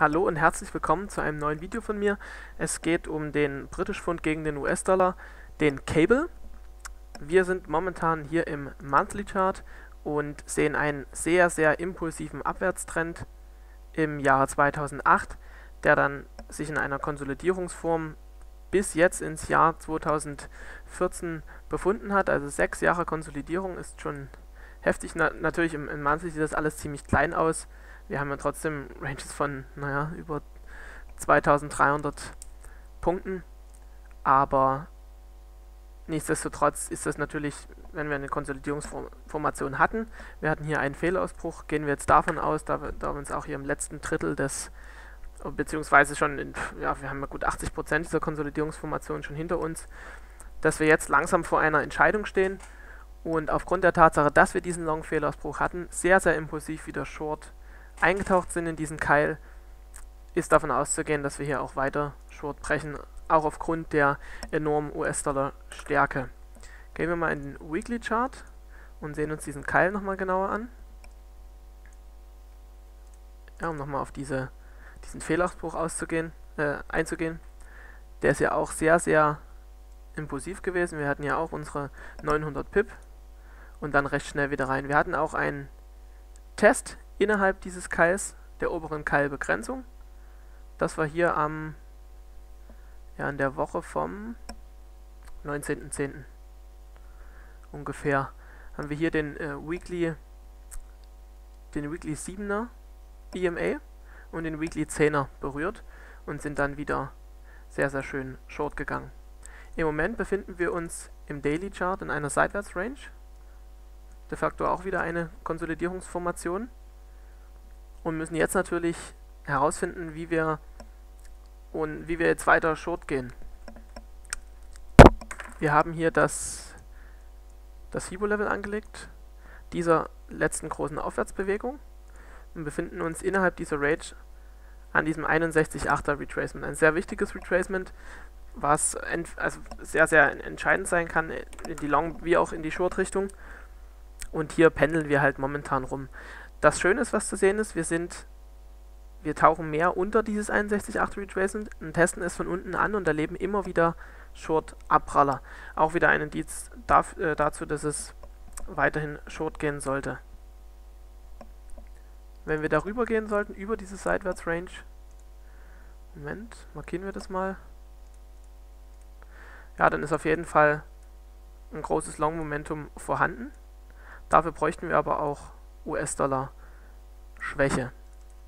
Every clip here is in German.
Hallo und herzlich willkommen zu einem neuen Video von mir. Es geht um den British Pfund gegen den US-Dollar, den Cable. Wir sind momentan hier im Monthly Chart und sehen einen sehr, sehr impulsiven Abwärtstrend im Jahre 2008, der dann sich in einer Konsolidierungsform bis jetzt ins Jahr 2014 befunden hat. Also sechs Jahre Konsolidierung ist schon heftig. Na, natürlich im, im Monthly sieht das alles ziemlich klein aus wir haben ja trotzdem Ranges von, naja, über 2300 Punkten, aber nichtsdestotrotz ist das natürlich, wenn wir eine Konsolidierungsformation hatten, wir hatten hier einen Fehlausbruch, gehen wir jetzt davon aus, da wir, da wir uns auch hier im letzten Drittel des, beziehungsweise schon, in, ja, wir haben ja gut 80% dieser Konsolidierungsformation schon hinter uns, dass wir jetzt langsam vor einer Entscheidung stehen. Und aufgrund der Tatsache, dass wir diesen Long-Fehlausbruch hatten, sehr, sehr impulsiv wieder Short eingetaucht sind in diesen Keil, ist davon auszugehen, dass wir hier auch weiter Short brechen, auch aufgrund der enormen US-Dollar-Stärke. Gehen wir mal in den Weekly Chart und sehen uns diesen Keil nochmal genauer an. Ja, um nochmal auf diese, diesen Fehlausbruch auszugehen, äh, einzugehen. Der ist ja auch sehr, sehr impulsiv gewesen. Wir hatten ja auch unsere 900 Pip und dann recht schnell wieder rein. Wir hatten auch einen Test innerhalb dieses Keils, der oberen Keilbegrenzung. Das war hier am, ja, in der Woche vom 19.10. ungefähr. Haben wir hier den äh, Weekly, den Weekly 7er EMA und den Weekly 10er berührt und sind dann wieder sehr, sehr schön short gegangen. Im Moment befinden wir uns im Daily Chart in einer Seitwärtsrange. De facto auch wieder eine Konsolidierungsformation und müssen jetzt natürlich herausfinden, wie wir und wie wir jetzt weiter short gehen. Wir haben hier das, das Hibo-Level angelegt, dieser letzten großen Aufwärtsbewegung und befinden uns innerhalb dieser Range an diesem 61,8er Retracement. Ein sehr wichtiges Retracement, was also sehr, sehr entscheidend sein kann, in die Long- wie auch in die Short-Richtung. Und hier pendeln wir halt momentan rum. Das Schöne ist, was zu sehen ist, wir sind, wir tauchen mehr unter dieses 61.8 Retracement und testen es von unten an und erleben immer wieder Short-Abpraller. Auch wieder ein Indiz äh, dazu, dass es weiterhin Short gehen sollte. Wenn wir darüber gehen sollten, über diese Seitwärts-Range, Moment, markieren wir das mal. Ja, dann ist auf jeden Fall ein großes Long-Momentum vorhanden. Dafür bräuchten wir aber auch US-Dollar Schwäche.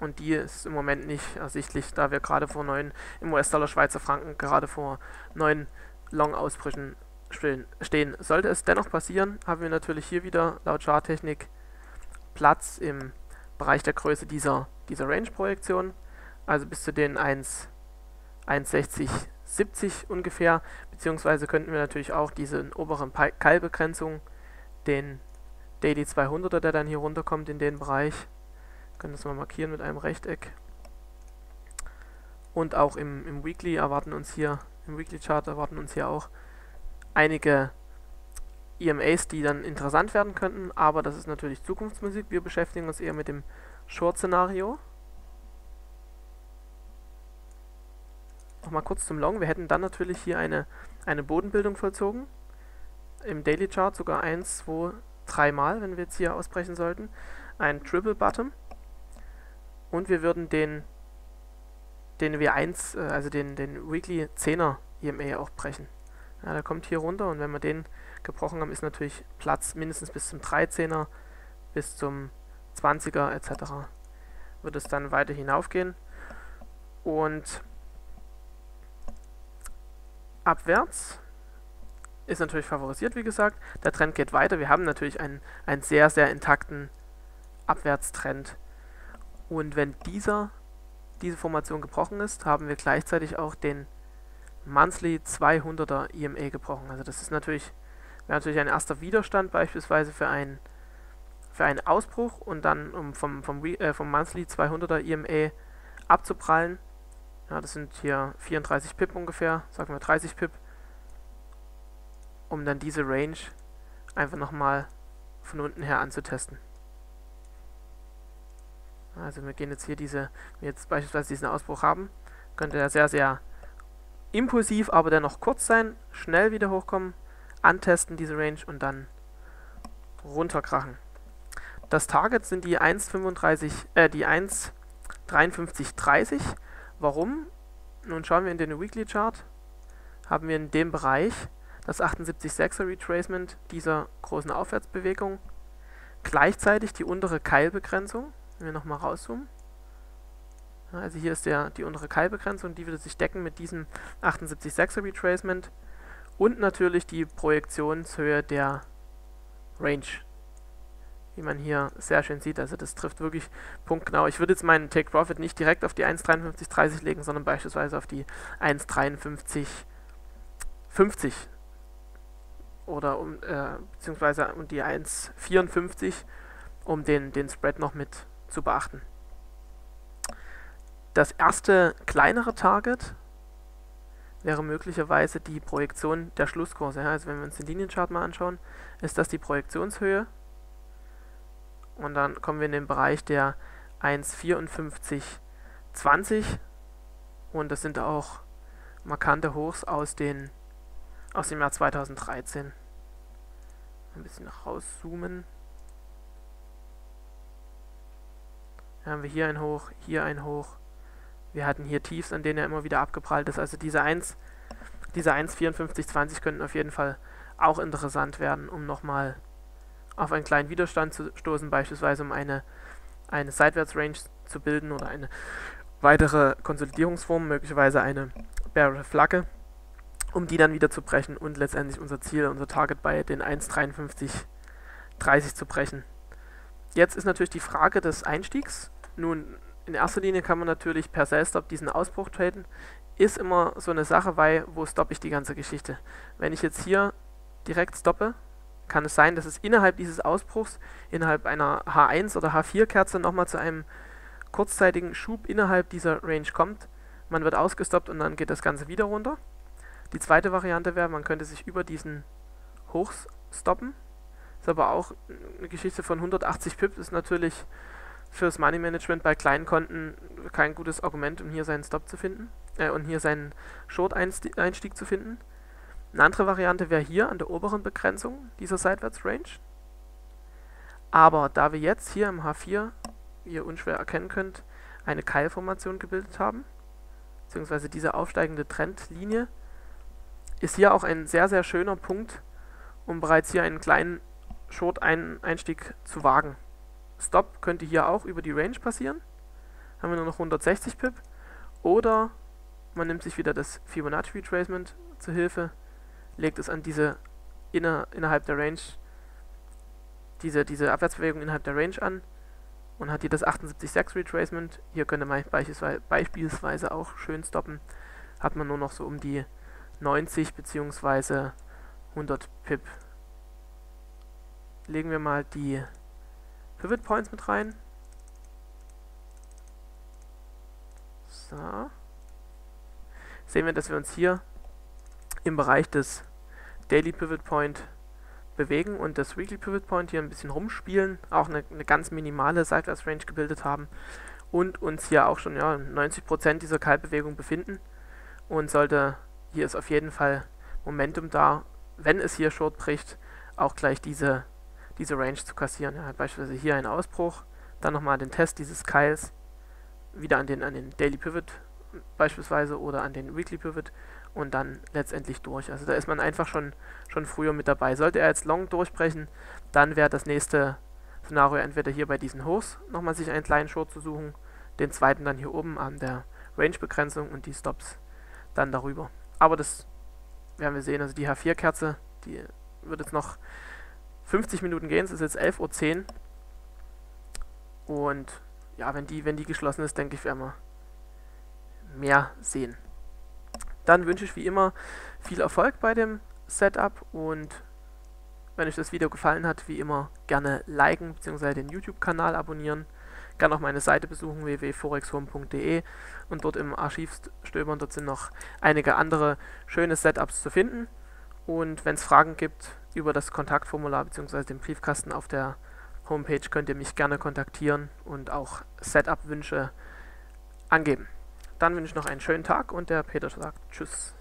Und die ist im Moment nicht ersichtlich, da wir gerade vor neuen, im US-Dollar Schweizer Franken, gerade vor neuen Long-Ausbrüchen stehen. Sollte es dennoch passieren, haben wir natürlich hier wieder laut Charttechnik Platz im Bereich der Größe dieser, dieser Range-Projektion, also bis zu den 1,6070 ungefähr, beziehungsweise könnten wir natürlich auch diese oberen Keilbegrenzung, den Daily 200er, der dann hier runterkommt in den Bereich. Können das mal markieren mit einem Rechteck. Und auch im, im Weekly erwarten uns hier, im Weekly Chart erwarten uns hier auch einige EMAs, die dann interessant werden könnten, aber das ist natürlich Zukunftsmusik. Wir beschäftigen uns eher mit dem Short-Szenario. Nochmal kurz zum Long. Wir hätten dann natürlich hier eine, eine Bodenbildung vollzogen. Im Daily Chart sogar 1, 2, dreimal, wenn wir jetzt hier ausbrechen sollten, ein Triple Bottom und wir würden den den W1, äh, also den, den Weekly 10er EMA auch brechen. Ja, der kommt hier runter und wenn wir den gebrochen haben, ist natürlich Platz mindestens bis zum 13er, bis zum 20er etc. wird es dann weiter hinaufgehen und abwärts ist natürlich favorisiert, wie gesagt. Der Trend geht weiter. Wir haben natürlich einen, einen sehr, sehr intakten Abwärtstrend. Und wenn dieser, diese Formation gebrochen ist, haben wir gleichzeitig auch den Monthly 200er EMA gebrochen. Also das ist natürlich, wäre natürlich ein erster Widerstand beispielsweise für einen, für einen Ausbruch und dann um vom, vom, äh, vom Monthly 200er EMA abzuprallen. Ja, das sind hier 34 Pip ungefähr, sagen wir 30 Pip um dann diese Range einfach nochmal von unten her anzutesten. Also wir gehen jetzt hier diese, wir jetzt beispielsweise diesen Ausbruch haben, könnte er sehr, sehr impulsiv, aber dennoch kurz sein, schnell wieder hochkommen, antesten diese Range und dann runterkrachen. Das Target sind die 1,35, äh, die 1,5330. Warum? Nun schauen wir in den Weekly Chart, haben wir in dem Bereich das 78,6er Retracement dieser großen Aufwärtsbewegung, gleichzeitig die untere Keilbegrenzung, wenn wir nochmal rauszoomen, also hier ist der, die untere Keilbegrenzung, die würde sich decken mit diesem 78,6er Retracement. Und natürlich die Projektionshöhe der Range, wie man hier sehr schön sieht. Also das trifft wirklich punktgenau. Ich würde jetzt meinen Take Profit nicht direkt auf die 1,5330 legen, sondern beispielsweise auf die 1,5350 oder um, äh, beziehungsweise um die 1,54, um den, den Spread noch mit zu beachten. Das erste kleinere Target wäre möglicherweise die Projektion der Schlusskurse. Ja, also wenn wir uns den Linienchart mal anschauen, ist das die Projektionshöhe. Und dann kommen wir in den Bereich der 1,5420 und das sind auch markante Hochs aus, den, aus dem Jahr 2013. Ein bisschen rauszoomen. Dann haben wir hier ein Hoch, hier ein Hoch, wir hatten hier Tiefs, an denen er immer wieder abgeprallt ist. Also diese 1, diese 1,5420 könnten auf jeden Fall auch interessant werden, um nochmal auf einen kleinen Widerstand zu stoßen, beispielsweise um eine, eine Seitwärtsrange zu bilden oder eine weitere Konsolidierungsform, möglicherweise eine Bearish Flagge, um die dann wieder zu brechen und letztendlich unser Ziel, unser Target bei den 1,5330 zu brechen. Jetzt ist natürlich die Frage des Einstiegs. Nun, in erster Linie kann man natürlich per Sell-Stop diesen Ausbruch traden. Ist immer so eine Sache, weil wo stoppe ich die ganze Geschichte? Wenn ich jetzt hier direkt stoppe, kann es sein, dass es innerhalb dieses Ausbruchs, innerhalb einer H1 oder H4-Kerze nochmal zu einem kurzzeitigen Schub innerhalb dieser Range kommt. Man wird ausgestoppt und dann geht das Ganze wieder runter. Die zweite Variante wäre, man könnte sich über diesen Hochs stoppen. Ist aber auch eine Geschichte von 180 Pips, ist natürlich fürs Money Management bei kleinen Konten kein gutes Argument, um hier seinen Stop zu finden äh, und hier seinen Short-Einstieg zu finden. Eine andere Variante wäre hier an der oberen Begrenzung dieser Seitwärts-Range. Aber da wir jetzt hier im H4, wie ihr unschwer erkennen könnt, eine Keilformation gebildet haben, beziehungsweise diese aufsteigende Trendlinie, ist hier auch ein sehr, sehr schöner Punkt, um bereits hier einen kleinen Short-Einstieg zu wagen. Stop könnte hier auch über die Range passieren. Haben wir nur noch 160 Pip. Oder man nimmt sich wieder das Fibonacci Retracement zur Hilfe, legt es an diese inner, innerhalb der Range, diese, diese Abwärtsbewegung innerhalb der Range an und hat hier das 78,6 Retracement. Hier könnte man beispielsweise auch schön stoppen. Hat man nur noch so um die 90 bzw. 100 Pip. Legen wir mal die Pivot Points mit rein. So. Sehen wir, dass wir uns hier im Bereich des Daily Pivot Point bewegen und das Weekly Pivot Point hier ein bisschen rumspielen, auch eine, eine ganz minimale Seitwärts Range gebildet haben und uns hier auch schon ja, 90% dieser Kaltbewegung befinden und sollte, hier ist auf jeden Fall Momentum da, wenn es hier Short bricht, auch gleich diese diese Range zu kassieren. Ja, beispielsweise hier ein Ausbruch, dann nochmal den Test dieses Keils, wieder an den, an den Daily Pivot beispielsweise oder an den Weekly Pivot und dann letztendlich durch. Also da ist man einfach schon, schon früher mit dabei. Sollte er jetzt Long durchbrechen, dann wäre das nächste Szenario entweder hier bei diesen Hochs nochmal sich einen kleinen Short zu suchen, den zweiten dann hier oben an der Range-Begrenzung und die Stops dann darüber. Aber das werden wir sehen. Also die H4-Kerze, die wird jetzt noch 50 Minuten gehen, es ist jetzt 11.10 Uhr. Und ja, wenn die, wenn die geschlossen ist, denke ich, werden wir mehr sehen. Dann wünsche ich wie immer viel Erfolg bei dem Setup und wenn euch das Video gefallen hat, wie immer gerne liken bzw. den YouTube-Kanal abonnieren. Gerne auch meine Seite besuchen www.forexhome.de und dort im Archiv stöbern. Dort sind noch einige andere schöne Setups zu finden. Und wenn es Fragen gibt über das Kontaktformular bzw. den Briefkasten auf der Homepage könnt ihr mich gerne kontaktieren und auch Setup-Wünsche angeben. Dann wünsche ich noch einen schönen Tag und der Peter sagt Tschüss.